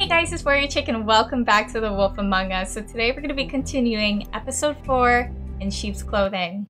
Hey guys, it's Warrior Chick and welcome back to The Wolf Among Us. So today we're going to be continuing episode 4 in Sheep's Clothing.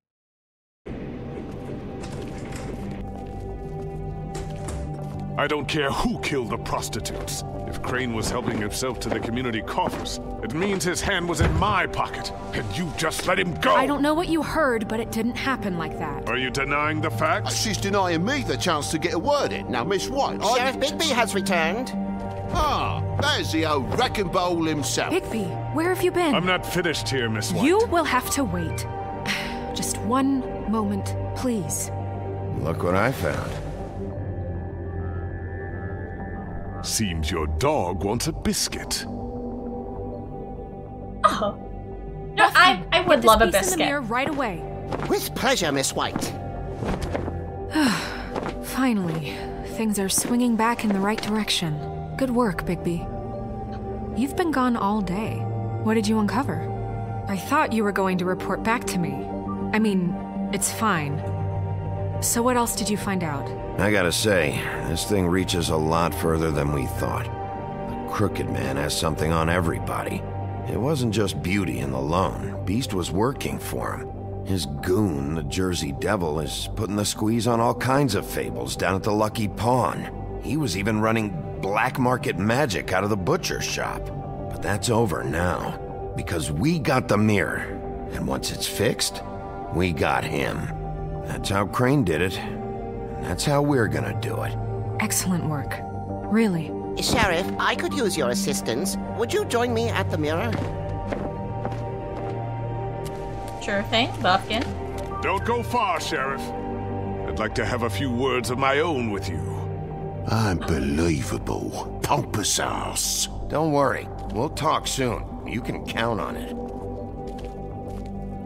I don't care who killed the prostitutes. If Crane was helping himself to the community coffers, it means his hand was in my pocket, and you just let him go! I don't know what you heard, but it didn't happen like that. Are you denying the facts? Oh, she's denying me the chance to get a word in. Now, Miss White, I... Sheriff Bigby has returned. Ah, there's the old wrecking bowl himself. Bigby, where have you been? I'm not finished here, Miss White. You will have to wait. Just one moment, please. Look what I found. Seems your dog wants a biscuit. Oh. No, I, I would love a piece in the biscuit. mirror right away. With pleasure, Miss White. Finally, things are swinging back in the right direction. Good work, Bigby. You've been gone all day. What did you uncover? I thought you were going to report back to me. I mean, it's fine. So, what else did you find out? I gotta say, this thing reaches a lot further than we thought. The Crooked Man has something on everybody. It wasn't just Beauty and the Lone. Beast was working for him. His goon, the Jersey Devil, is putting the squeeze on all kinds of fables down at the Lucky Pawn. He was even running black market magic out of the butcher shop. But that's over now, because we got the mirror. And once it's fixed, we got him. That's how Crane did it. And That's how we're gonna do it. Excellent work. Really. Sheriff, I could use your assistance. Would you join me at the mirror? Sure thing, Buffkin. Don't go far, Sheriff. I'd like to have a few words of my own with you. Unbelievable. Pompous ass. Don't worry, we'll talk soon. You can count on it.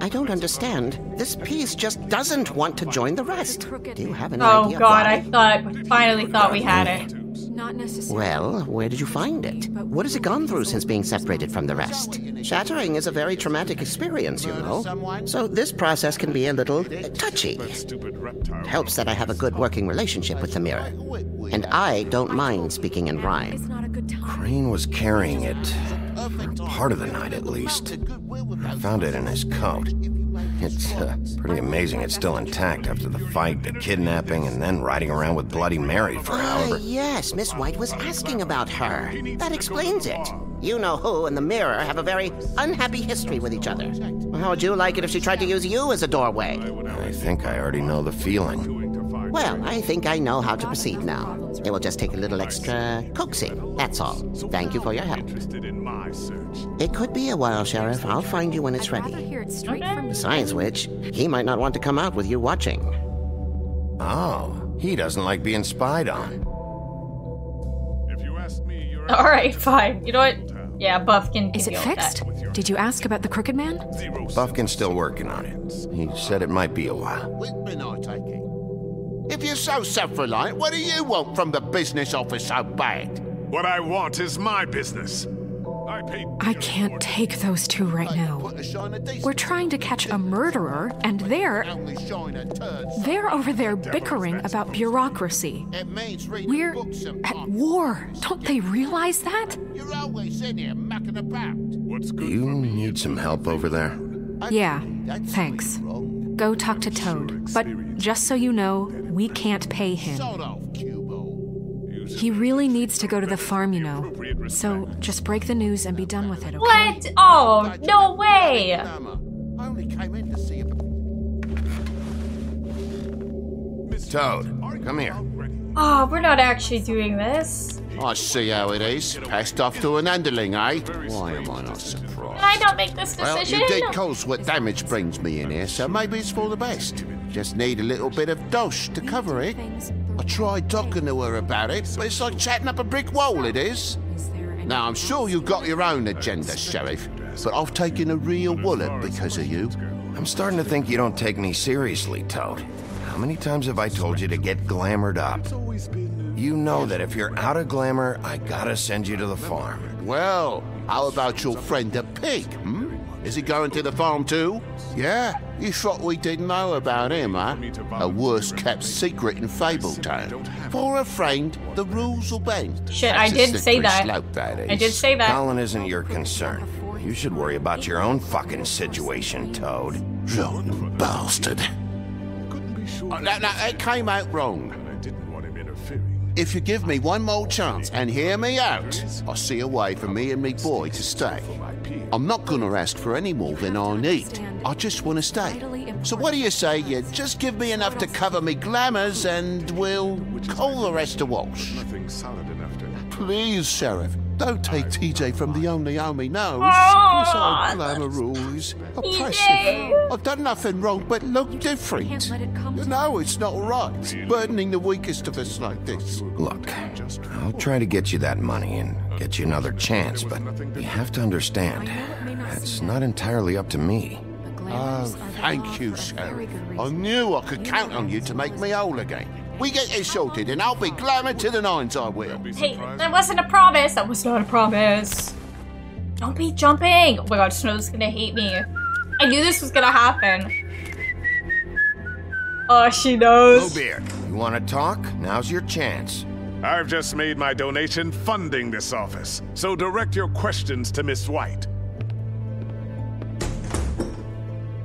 I don't understand. This piece just doesn't want to join the rest. Do you have an Oh idea god, why? I thought, finally thought we had it. Not necessarily. Well, where did you find it? What has it gone through since being separated from the rest? Shattering is a very traumatic experience, you know. So this process can be a little touchy. It helps that I have a good working relationship with the mirror. And I don't mind speaking in rhyme. not a good time. Crane was carrying it. For part of the night, at least. I found it in his coat. It's uh, pretty amazing it's still intact after the fight, the kidnapping, and then riding around with Bloody Mary for Ah, however. yes, Miss White was asking about her. That explains it. You know who and the mirror have a very unhappy history with each other. How would you like it if she tried to use you as a doorway? I think I already know the feeling. Well, I think I know how to proceed now. It will just take a little extra coaxing, that's all. Thank you for your help. Interested in my search. It could be a while, Sheriff. I'll find you when it's ready. hear it straight from Besides which, he might not want to come out with you watching. Oh, he doesn't like being spied on. If you ask me, you're Alright, fine. You know what? Yeah, Buffkin can Is it deal that. fixed? Did you ask about the Crooked Man? Buffkin's still working on it. He said it might be a while. Whitman, I take it. If you're so self-reliant, what do you want from the business office so bad? What I want is my business. I paid. I can't take those two right now. Put the shine of decent- We're trying to catch a murderer, and they're Only shine a turd. they're over there bickering about bureaucracy. It means reading We're at war. Don't they realize that? You're always in here mucking about. What's good you need some help over there? Yeah, thanks. Go talk to Toad. But just so you know, we can't pay him. Sod. He really needs to go to the farm, you know. So just break the news and be done with it, okay? What? Oh, no way! Hammer. I only came in to see you. Toad, come here. Oh, we're not actually doing this. I see how it is. Passed off to an underling, eh? Why am I not Can I don't make this Well, decision? you did cause what damage brings me in here, so maybe it's for the best. Just need a little bit of dosh to cover it. I tried talking to her about it, but it's like chatting up a brick wall, it is. Now, I'm sure you've got your own agenda, Sheriff, but I've taken a real wallet because of you. I'm starting to think you don't take me seriously, Toad. How many times have I told you to get glamored up? You know that if you're out of glamour, I gotta send you to the farm. Well, how about your friend the pig, hmm? Is he going to the farm too? Yeah? You thought we didn't know about him, huh? A worst kept secret in fable Fabletown. For a friend, the rules will bend. Shit, I That's a did say that. Slope, that is. I did say that. Colin isn't your concern. You should worry about your own fucking situation, Toad. Rotten bastard. Couldn't be sure. Oh, no, no, it came out wrong. And I didn't want him interfering. If you give me one more chance and hear me out, I'll see a way for me and me boy to stay. I'm not gonna ask for any more than I need. I just want to stay. So what do you say you just give me enough to cover me glamours and we'll call the rest a wash? Nothing solid enough to. Please, Sheriff, don't take TJ from the only home he knows. Oh, This old glamour rule is oppressive. TJ. I've done nothing wrong but look Can't different. let it come to No, it's not right. Burdening the weakest of us like this. Look, I'll try to get you that money and get you another chance, but you have to understand, it's not entirely up to me. Oh, thank you, sir. I knew I could count on you to make me whole again. We get assaulted, and I'll be glamour to the nines, I will. Hey, that wasn't a promise. That was not a promise. Don't be jumping. Oh my god, Snow's gonna hate me. I knew this was gonna happen. Oh, she knows. Bluebeard, you want to talk? Now's your chance. I've just made my donation funding this office, so direct your questions to Miss White.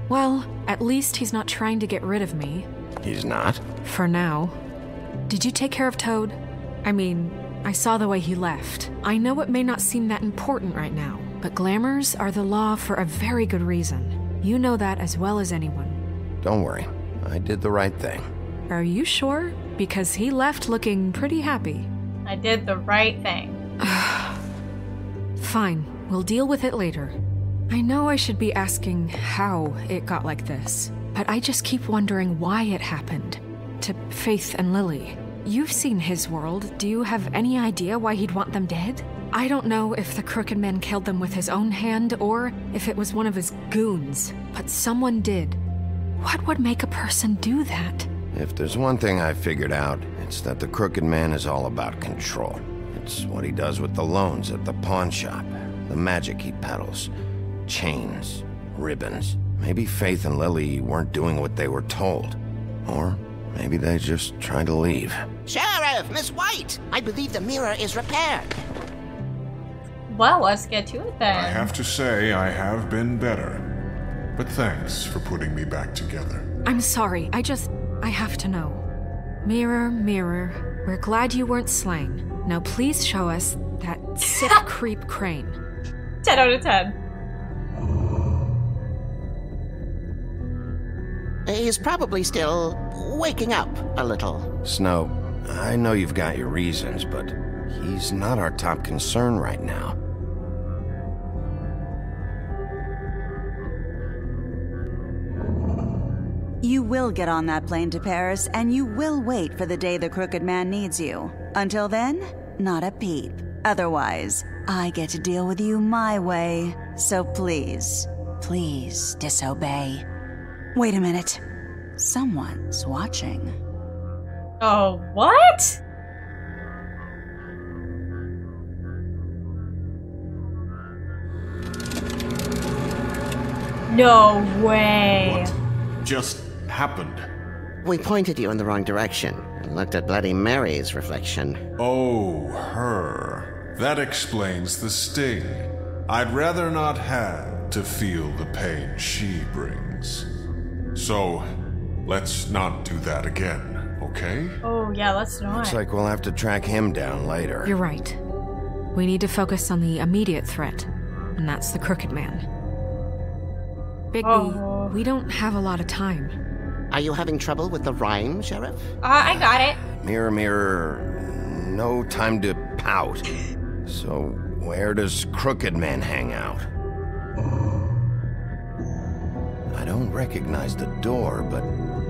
Well, at least he's not trying to get rid of me. He's not? For now. Did you take care of Toad? I mean, I saw the way he left. I know it may not seem that important right now, but glamours are the law for a very good reason. You know that as well as anyone. Don't worry, I did the right thing. Are you sure? Because he left looking pretty happy. I did the right thing. Fine, we'll deal with it later. I know I should be asking how it got like this, but I just keep wondering why it happened. To Faith and Lily. You've seen his world. Do you have any idea why he'd want them dead? I don't know if the Crooked Man killed them with his own hand or if it was one of his goons, but someone did. What would make a person do that? If there's one thing I figured out, it's that the Crooked Man is all about control. It's what he does with the loans at the pawn shop, the magic he peddles, chains, ribbons. Maybe Faith and Lily weren't doing what they were told. Or maybe they just tried to leave. Sheriff, Miss White, I believe the mirror is repaired. Well, let's get to it then. I have to say, I have been better. But thanks for putting me back together. I'm sorry, I just. I have to know. Mirror, mirror, we're glad you weren't slain. Now please show us that sick creep crane. 10 out of 10. He's probably still waking up a little. Snow, I know you've got your reasons, but he's not our top concern right now. You will get on that plane to Paris, and you will wait for the day the Crooked Man needs you. Until then, not a peep. Otherwise, I get to deal with you my way. So please, please disobey. Wait a minute. Someone's watching. Oh, what? No way. What Just happened. We pointed you in the wrong direction and looked at Bloody Mary's reflection. Oh, her. That explains the sting. I'd rather not have to feel the pain she brings. So, let's not do that again, okay? Oh, yeah, let's not. Looks like we'll have to track him down later. You're right. We need to focus on the immediate threat, and that's the Crooked Man. Bigby, Oh. we don't have a lot of time. Are you having trouble with the rhyme, Sheriff? Uh, I got it. Mirror, mirror, no time to pout. So, where does Crooked Man hang out? Don't recognize the door, but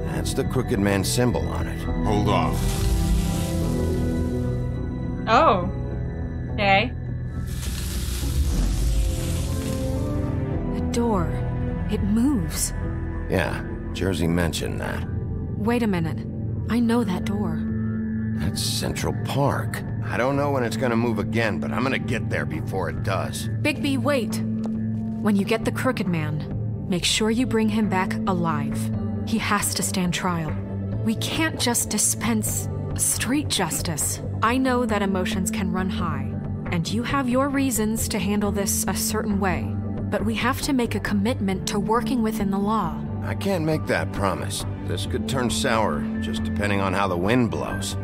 that's the Crooked Man symbol on it. Hold on. Oh. Okay. The door. It moves. Yeah, Jersey mentioned that. Wait a minute. I know that door. That's Central Park. I don't know when it's gonna move again, but I'm gonna get there before it does. Bigby, wait. When you get the Crooked Man, make sure you bring him back alive. He has to stand trial. We can't just dispense street justice. I know that emotions can run high, and you have your reasons to handle this a certain way, but we have to make a commitment to working within the law. I can't make that promise. This could turn sour, just depending on how the wind blows.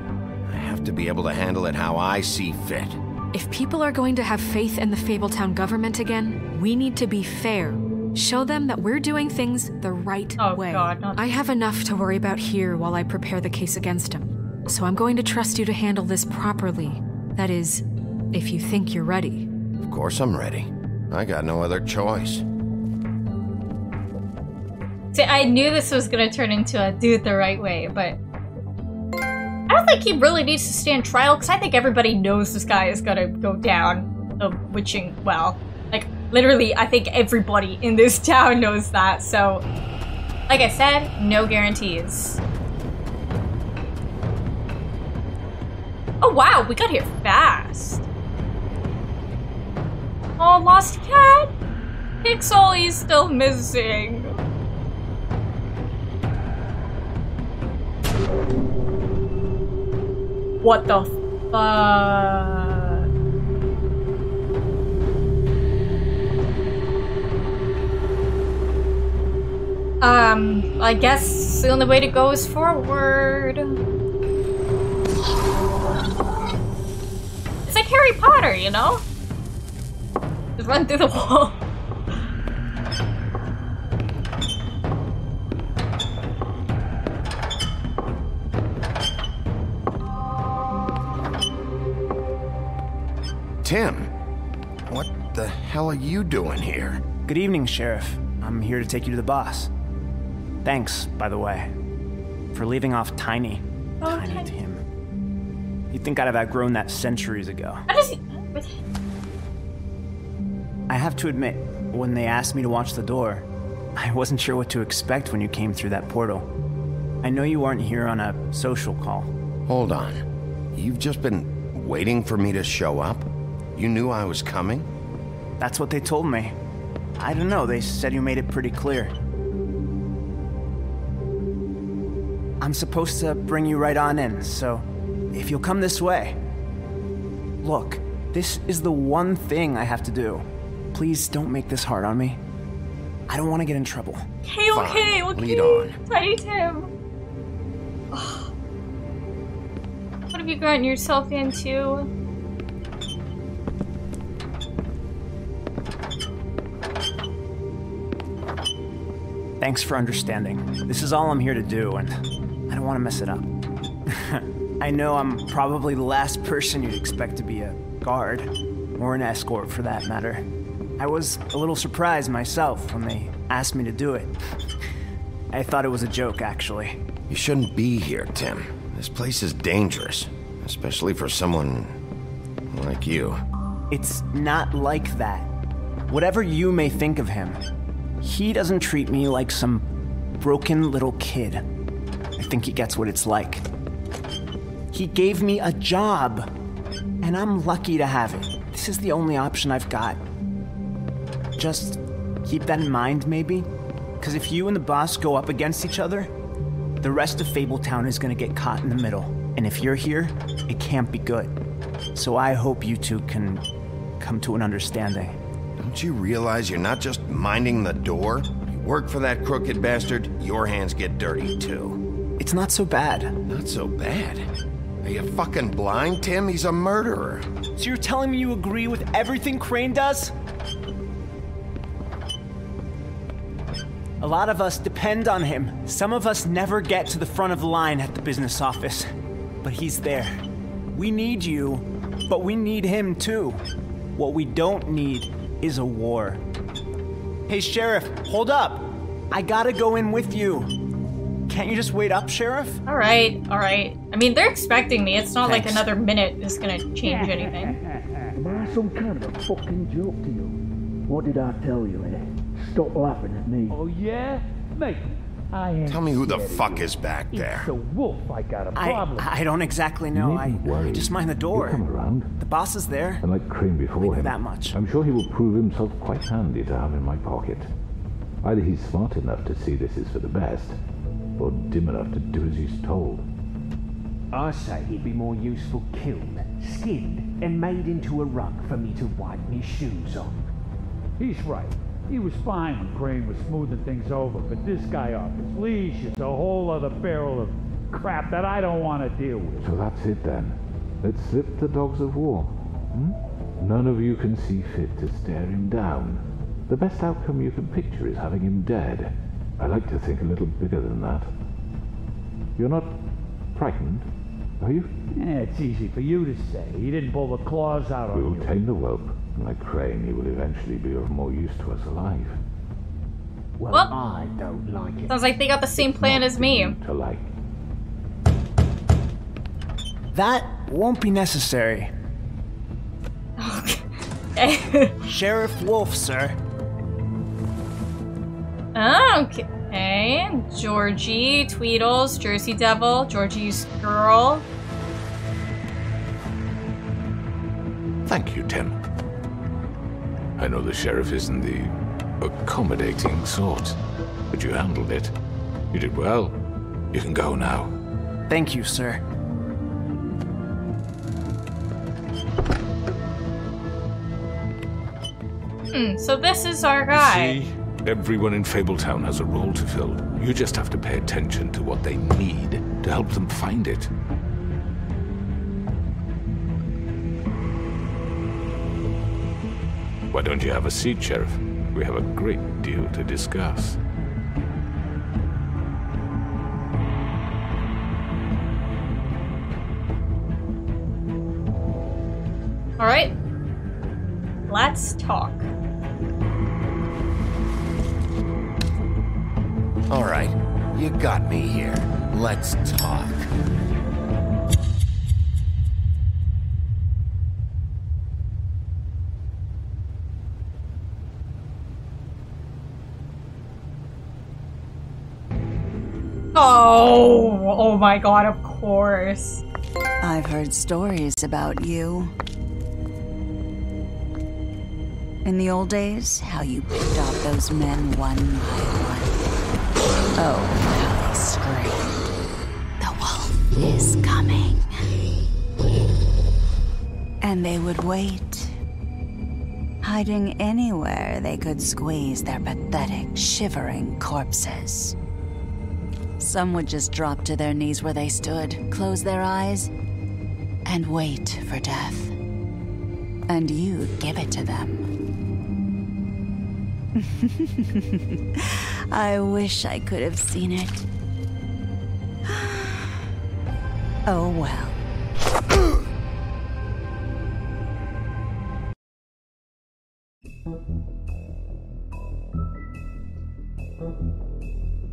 I have to be able to handle it how I see fit. If people are going to have faith in the Fabletown government again, we need to be fair. Show them that we're doing things the right Oh, way. God, not- I have enough to worry about here while I prepare the case against him. So I'm going to trust you to handle this properly. That is, if you think you're ready. Of course I'm ready. I got no other choice. See, I knew this was gonna turn into a do it the right way, but I don't think he really needs to stand trial because I think everybody knows this guy is gonna go down the witching well. Literally, I think everybody in this town knows that. So, like I said, no guarantees. Oh wow, we got here fast. Oh, lost cat. Pixel is still missing. What the fuck? Um, I guess the only way to go is forward. It's like Harry Potter, you know? Just run through the wall. Tim, what the hell are you doing here? Good evening, Sheriff. I'm here to take you to the boss. Thanks, by the way, for leaving off Tiny. Tiny Tiny. Tim. You'd think I'd have outgrown that centuries ago. How does he? I have to admit, when they asked me to watch the door, I wasn't sure what to expect when you came through that portal. I know you aren't here on a social call. Hold on. You've just been waiting for me to show up? You knew I was coming? That's what they told me. I don't know, they said you made it pretty clear. I'm supposed to bring you right on in, so if you'll come this way. Look, this is the one thing I have to do. Please don't make this hard on me. I don't want to get in trouble. Okay, okay, Fine, okay. lead on. Tiny Tim. What have you gotten yourself into? Thanks for understanding. This is all I'm here to do, and don't want to mess it up. I know I'm probably the last person you'd expect to be a guard, or an escort for that matter. I was a little surprised myself when they asked me to do it. I thought it was a joke, actually. You shouldn't be here, Tim. This place is dangerous, especially for someone like you. It's not like that. Whatever you may think of him, he doesn't treat me like some broken little kid. Think he gets what it's like. He gave me a job, and I'm lucky to have it. This is the only option I've got. Just keep that in mind, maybe? Because if you and the boss go up against each other, the rest of Fabletown is gonna get caught in the middle. And if you're here, it can't be good. So I hope you two can come to an understanding. Don't you realize you're not just minding the door? You work for that crooked bastard, your hands get dirty too. It's not so bad. Not so bad. Are you fucking blind, Tim? He's a murderer. So you're telling me you agree with everything Crane does? A lot of us depend on him. Some of us never get to the front of the line at the business office. But he's there. We need you, but we need him too. What we don't need is a war. Hey, Sheriff, hold up. I gotta go in with you. Can't you just wait up, Sheriff? All right, all right. I mean, they're expecting me. It's not like another minute is gonna change anything. Am I some kind of a fucking joke to you? What did I tell you, eh? Stop laughing at me. Oh yeah? Mate, I ain't Tell me who the fuck you. is back there. It's the wolf I got a problem. I, I don't exactly know. I, worry. I just mind the He'll door. come around. The boss is there. And like Crane before him, that much. I'm sure he will prove himself quite handy to have in my pocket. Either he's smart enough to see this is for the best, or dim enough to do as he's told. I say he'd be more useful killed, skinned, and made into a rug for me to wipe my shoes on. He's right. He was fine when Crane was smoothing things over, but this guy off his leash is a whole other barrel of crap that I don't want to deal with. So that's it then. Let's slip the dogs of war. Hmm? None of you can see fit to stare him down. The best outcome you can picture is having him dead. I like to think a little bigger than that. You're not frightened, are you? Yeah, it's easy for you to say. He didn't pull the claws out on We'll tame the whelp. Like Crane, he will eventually be of more use to us alive. Well, Well- I don't like it. Sounds like they got the same plan as me. To like. That won't be necessary. Sheriff Wolf, sir. Okay. Georgie, Tweedles, Jersey Devil, Georgie's girl. Thank you, Tim. I know the sheriff isn't the accommodating sort, but you handled it. You did well. You can go now. Thank you, sir. Hmm, so this is our guy. Everyone in Fabletown has a role to fill. You just have to pay attention to what they need to help them find it. Why don't you have a seat, Sheriff? We have a great deal to discuss. Alright. Let's talk. All right, you got me here. Let's talk. Oh, oh my god, of course. I've heard stories about you. In the old days, how you picked off those men one by one. Oh, they screamed. The wolf is coming. And they would wait, hiding anywhere they could squeeze their pathetic, shivering corpses. Some would just drop to their knees where they stood, close their eyes, and wait for death. And you'd give it to them. I wish I could have seen it. oh well.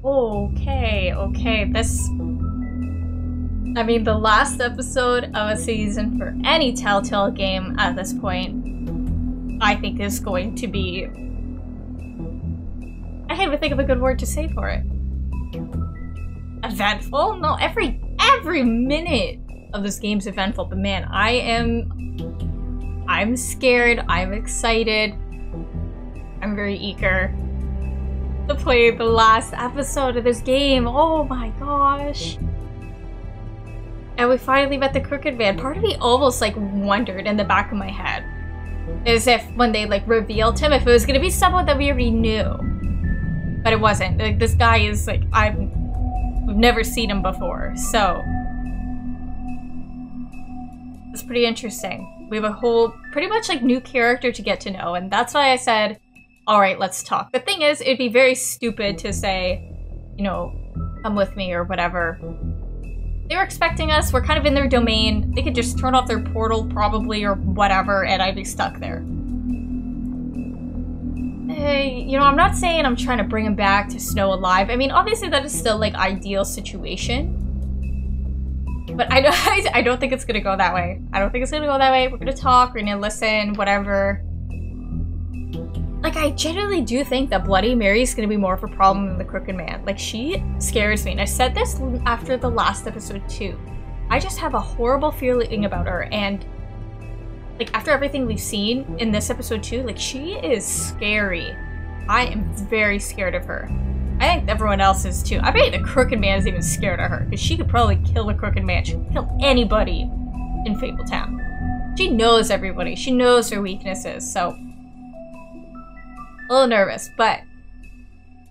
Okay, okay, this. I mean, the last episode of a season for any Telltale game at this point, I think is going to be. I can't even think of a good word to say for it. Eventful? No, every every minute of this game's eventful. But man, I am. I'm scared. I'm excited. I'm very eager to play the last episode of this game. Oh my gosh. And we finally met the Crooked Man. Part of me almost like wondered in the back of my head. As if when they like revealed him, if it was gonna be someone that we already knew. But it wasn't. Like this guy is like I've we've never seen him before, so it's pretty interesting. We have a whole pretty much like new character to get to know, and that's why I said all right, let's talk. The thing is, it'd be very stupid to say, you know, come with me or whatever. They were expecting us. We're kind of in their domain. They could just turn off their portal probably or whatever, and I'd be stuck there. Hey, you know, I'm not saying I'm trying to bring him back to Snow alive. I mean, obviously that is still like ideal situation. But I don't, I don't think it's gonna go that way. I don't think it's gonna go that way. We're gonna talk, we're gonna listen, whatever. like I genuinely do think that Bloody Mary is gonna be more of a problem than the Crooked Man. Like she scares me, and I said this after the last episode too. I just have a horrible feeling about her, and like after everything we've seen in this episode too, like she is scary. I am very scared of her. I think everyone else is too. I bet the Crooked Man is even scared of her, because she could probably kill the Crooked Man. She could kill anybody in Fabletown. She knows everybody. She knows her weaknesses, so a little nervous, but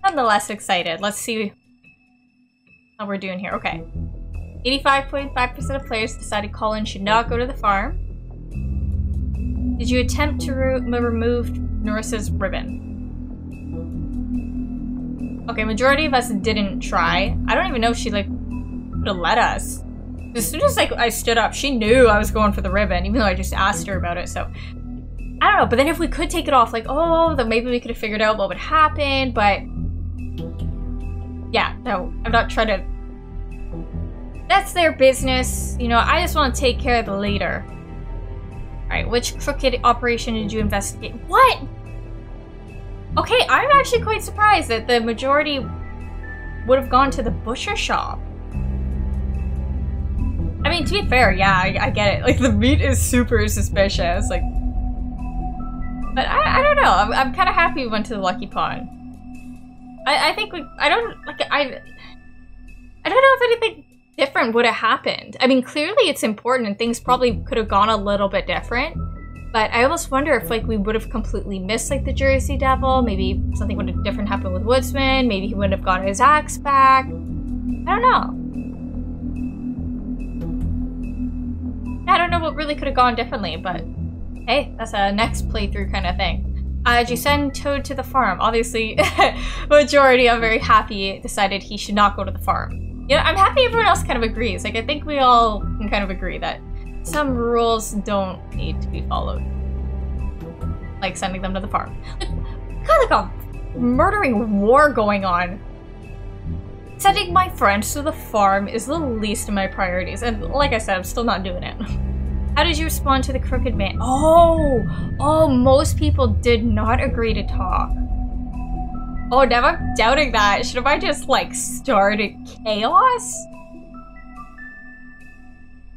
nonetheless excited. Let's see how we're doing here. Okay. 85.5% of players decided Colin should not go to the farm. Did you attempt to re remove Nerissa's ribbon? Okay, majority of us didn't try. I don't even know if she, like, would have let us. As soon as, like, I stood up, she knew I was going for the ribbon, even though I just asked her about it, so... I don't know, but then if we could take it off, like, oh, then maybe we could have figured out what would happen, but... Yeah, no, I'm not trying to... That's their business, you know, I just want to take care of the later. Alright, which crooked operation did you investigate? What? Okay, I'm actually quite surprised that the majority would have gone to the butcher shop. I mean, to be fair, yeah, I, I get it. Like, the meat is super suspicious, like... But I, I don't know. I'm, I'm kind of happy we went to the Lucky Pawn. I, I think we. I don't like. I. I don't know if anything different would have happened. I mean, clearly it's important, and things probably could have gone a little bit different. But I almost wonder if like we would have completely missed like the Jersey Devil. Maybe something would have different happened with Woodsman. Maybe he wouldn't have got his axe back. I don't know. I don't know what really could have gone differently, but hey, that's a next playthrough kind of thing. Uh, you send Toad to the farm? Obviously, majority, I'm very happy, decided he should not go to the farm. You know, I'm happy everyone else kind of agrees. Like, I think we all can kind of agree that some rules don't need to be followed. Like sending them to the farm. Got like a murdering war going on. Sending my friends to the farm is the least of my priorities, and like I said, I'm still not doing it. How did you respond to the crooked man? Oh, oh, most people did not agree to talk. Oh, now I'm doubting that. Should have I just like started chaos?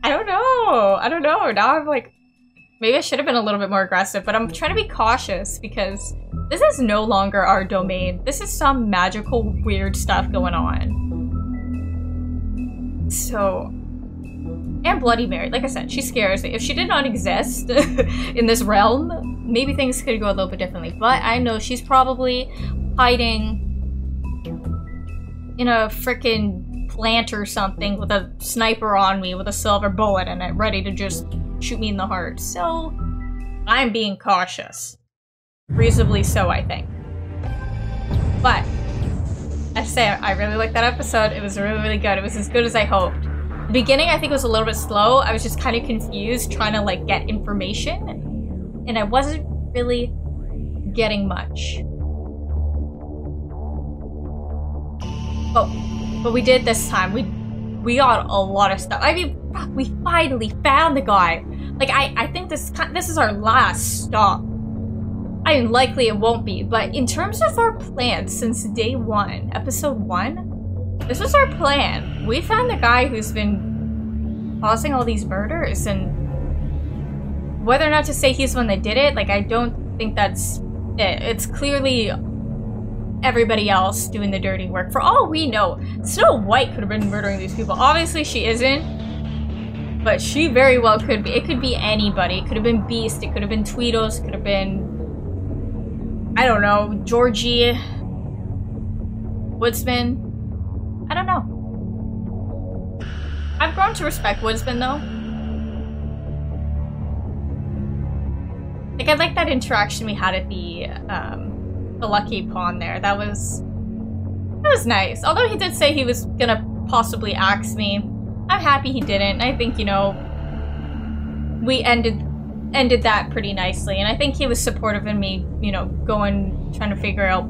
I don't know. I don't know. Now I'm like, maybe I should have been a little bit more aggressive, but I'm trying to be cautious because this is no longer our domain. This is some magical weird stuff going on. So, and Bloody Mary. Like I said, she scares me. If she did not exist in this realm, maybe things could go a little bit differently. But I know she's probably hiding in a freaking plant or something with a sniper on me with a silver bullet in it, ready to just shoot me in the heart. So, I'm being cautious. Reasonably so, I think. But, I say, I really liked that episode. It was really, really good. It was as good as I hoped. Beginning, I think, was a little bit slow. I was just kind of confused trying to, like, get information. And I wasn't really getting much. But, but we did this time. We we got a lot of stuff. I mean, we finally found the guy. Like, I, I think this this is our last stop. I mean, likely it won't be, but in terms of our plans since day one, episode one, this was our plan. We found the guy who's been causing all these murders, and whether or not to say he's the one that did it, like, I don't think that's it. It's clearly everybody else doing the dirty work. For all we know, Snow White could have been murdering these people. Obviously, she isn't, but she very well could be. It could be anybody. It could have been Beast. It could have been Tweedles. It could have been, I don't know, Georgie, Woodsman. I don't know. I've grown to respect Woodsman though. Like I like that interaction we had at the um, the Lucky Pawn there. That was that was nice. Although he did say he was gonna possibly axe me, I'm happy he didn't. I think you know we ended ended that pretty nicely, and I think he was supportive in me, you know, going trying to figure out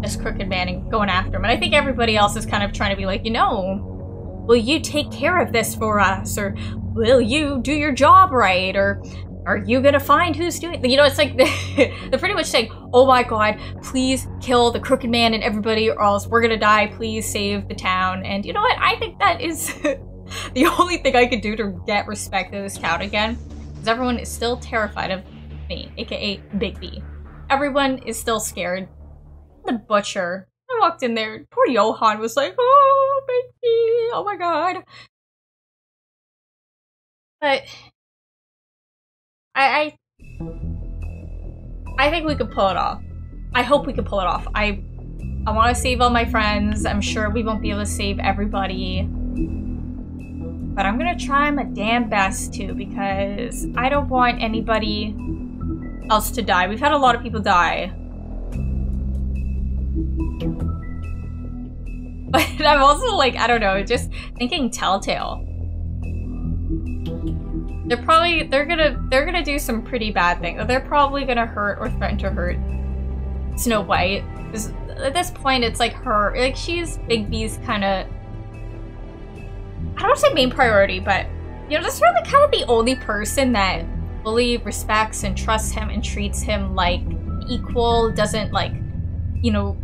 this crooked man and going after him. And I think everybody else is kind of trying to be like, you know, will you take care of this for us? Or will you do your job right? Or are you gonna find who's doing you know it's like they're pretty much saying oh my god please kill the crooked man and everybody or else we're gonna die please save the town and you know what i think that is the only thing i could do to get respect in this town again because everyone is still terrified of me aka Bigby everyone is still scared the butcher i walked in there poor johan was like oh big b oh my god but I, I, I think we could pull it off. I hope we could pull it off. I, I want to save all my friends. I'm sure we won't be able to save everybody, but I'm gonna try my damn best to because I don't want anybody else to die. We've had a lot of people die. But I'm also like, I don't know, just thinking Telltale. They're probably they're gonna they're gonna do some pretty bad things. They're probably gonna hurt or threaten to hurt Snow White. At this point, it's like her like she's Bigby's kind of I don't say main priority, but you know, that's really kind of the only person that fully respects and trusts him and treats him like equal. Doesn't like you know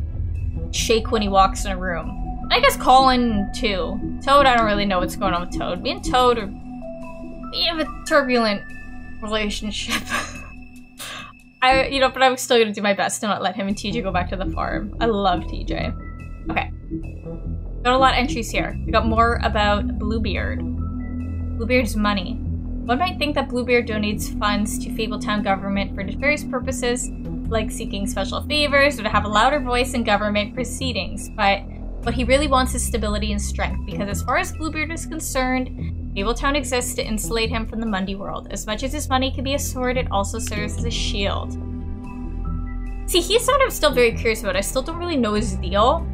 shake when he walks in a room. I guess Colin too. Toad, I don't really know what's going on with Toad. Me and Toad are we have a turbulent relationship. I, you know, but I'm still gonna do my best to not let him and TJ go back to the farm. I love TJ. Okay. Got a lot of entries here. We got more about Bluebeard. Bluebeard's money. One might think that Bluebeard donates funds to Fabletown government for nefarious purposes, like seeking special favors or to have a louder voice in government proceedings, but what he really wants is stability and strength, because as far as Bluebeard is concerned, Fabletown exists to insulate him from the Mundy world. As much as his money can be a sword, it also serves as a shield. See, he's sort of still very curious about. I still don't really know his deal.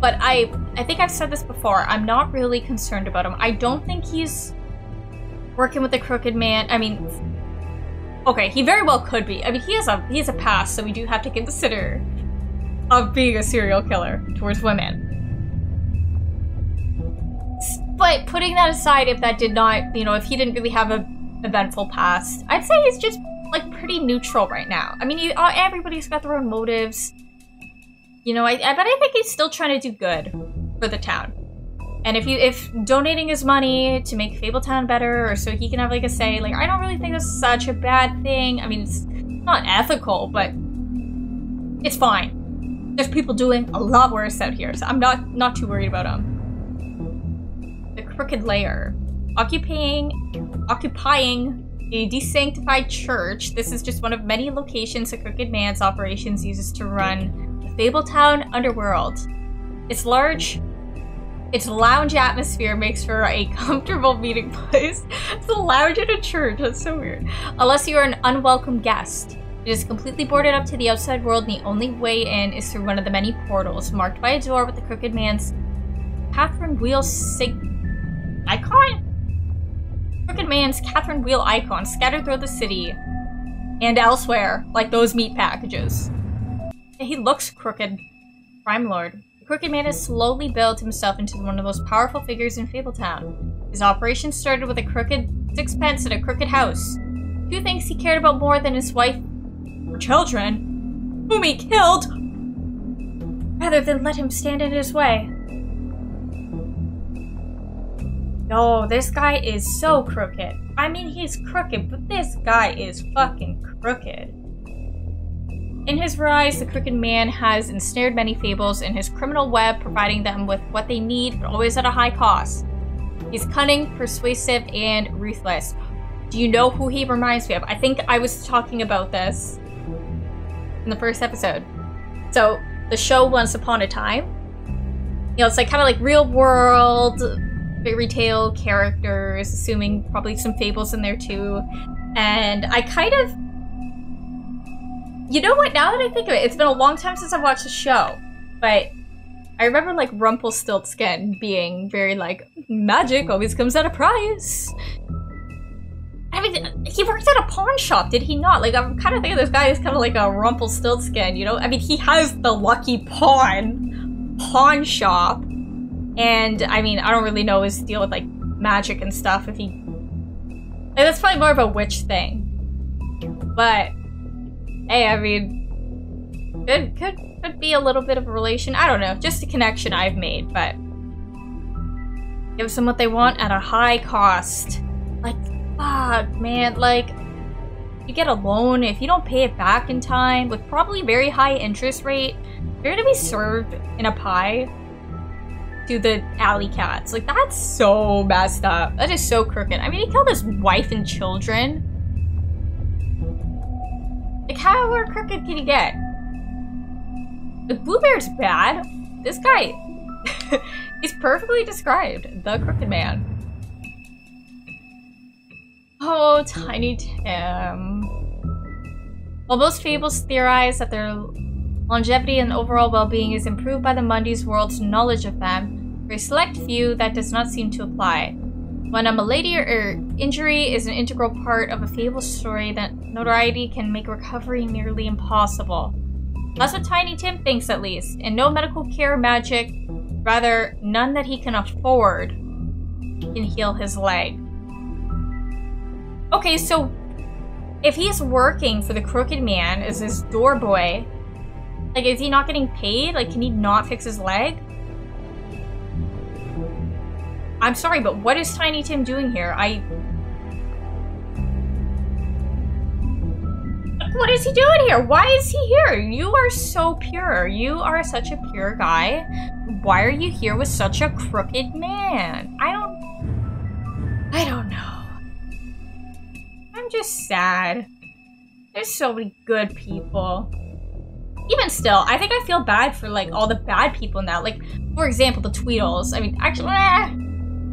But I I think I've said this before. I'm not really concerned about him. I don't think he's working with the crooked man. I mean, okay, he very well could be. I mean, he has a he has a past, so we do have to consider of being a serial killer towards women. But putting that aside, if that did not, you know, if he didn't really have a eventful past, I'd say he's just like pretty neutral right now. I mean, he, uh, everybody's got their own motives. You know, I, I but I think he's still trying to do good for the town. And if you if donating his money to make Fabletown better, or so he can have like a say, like I don't really think that's such a bad thing. I mean, it's not ethical, but it's fine. There's people doing a lot worse out here, so I'm not not too worried about him the Crooked Lair. Occupying, occupying a desanctified church, this is just one of many locations the Crooked Man's operations uses to run the Fabletown underworld. Its large, its lounge atmosphere makes for a comfortable meeting place. it's a lounge in a church, that's so weird. Unless you are an unwelcome guest. It is completely boarded up to the outside world and the only way in is through one of the many portals, marked by a door with the Crooked Man's Catherine Wheel sig icon? Crooked Man's Catherine Wheel icon scattered throughout the city and elsewhere, like those meat packages. He looks crooked. Crime Lord. Crooked Man has slowly built himself into one of the most powerful figures in Fabletown. His operation started with a crooked sixpence and a crooked house. Two things he cared about more than his wife or children, whom he killed, rather than let him stand in his way. No, this guy is so crooked. I mean, he's crooked, but this guy is fucking crooked. In his rise, the Crooked Man has ensnared many fables in his criminal web, providing them with what they need, but always at a high cost. He's cunning, persuasive, and ruthless. Do you know who he reminds me of? I think I was talking about this in the first episode. So, the show Once Upon a Time. You know, it's like kind of like real world, fairy tale characters, assuming probably some fables in there too. And I kind of. You know what? Now that I think of it, it's been a long time since I've watched the show. But I remember like Rumpelstiltskin being very like, magic always comes at a price. I mean, he worked at a pawn shop, did he not? Like, I'm kind of thinking this guy is kind of like a Rumpelstiltskin, you know? I mean, he has the lucky pawn pawn shop and I mean, I don't really know his deal with like magic and stuff. If he, like, that's probably more of a witch thing. But hey, I mean, could could could be a little bit of a relation. I don't know, just a connection I've made. But gives them what they want at a high cost. Like, fuck, man. Like, you get a loan if you don't pay it back in time with probably very high interest rate. You're gonna be served in a pie to the alley cats. Like, that's so messed up. That is so crooked. I mean, he killed his wife and children. Like, how crooked can he get? The Bluebeard's bad. This guy, he's perfectly described. The Crooked Man. Oh, Tiny Tim. While most fables theorize that their longevity and overall well-being is improved by the Mundy's world's knowledge of them, for a select few, that does not seem to apply. When a malady or injury is an integral part of a fable story, that notoriety can make recovery nearly impossible. That's what Tiny Tim thinks, at least, and no medical care magic, rather, none that he can afford, can heal his leg. Okay, so if he's working for the Crooked Man as his door boy, like, is he not getting paid? Like, can he not fix his leg? I'm sorry, but what is Tiny Tim doing here? I... What is he doing here? Why is he here? You are so pure. You are such a pure guy. Why are you here with such a crooked man? I don't... I don't know. I'm just sad. There's so many good people. Even still, I think I feel bad for, like, all the bad people now. Like, for example, the Tweedles. I mean, actually, eh,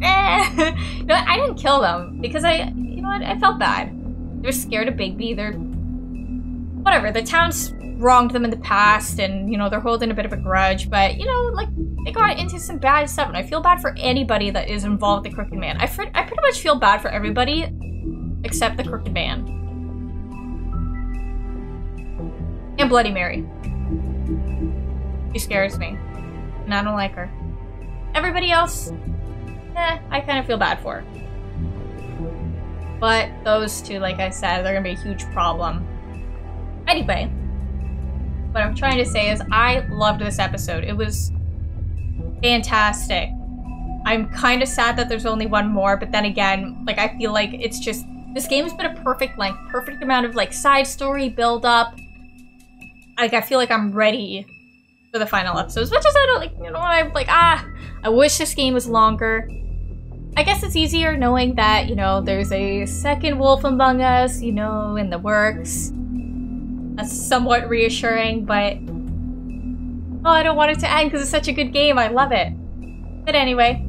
eh. you know, I didn't kill them because I, you know what, I felt bad. They're scared of Bigby. They're, whatever. The town's wronged them in the past, and you know they're holding a bit of a grudge. But you know, like they got into some bad stuff, and I feel bad for anybody that is involved with the Crooked Man. I, I pretty much feel bad for everybody except the Crooked Man and Bloody Mary. She scares me, and I don't like her. Everybody else, eh, I kind of feel bad for. But those two, like I said, they're gonna be a huge problem. Anyway, what I'm trying to say is I loved this episode. It was fantastic. I'm kind of sad that there's only one more, but then again, like I feel like it's just this game has been a perfect length, perfect amount of like side story build up. Like I feel like I'm ready for the final episode. As much as I don't like, you know, I'm like ah, I wish this game was longer. I guess it's easier knowing that, you know, there's a second Wolf Among Us, you know, in the works. That's somewhat reassuring, but... Oh, I don't want it to end because it's such a good game. I love it. But anyway,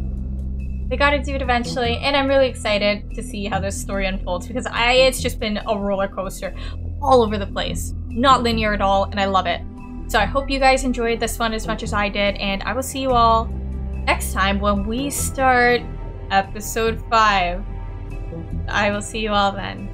they gotta do it eventually, and I'm really excited to see how this story unfolds because I it's just been a roller coaster all over the place. Not linear at all, and I love it. So I hope you guys enjoyed this one as much as I did, and I will see you all next time when we start episode 5. I will see you all then.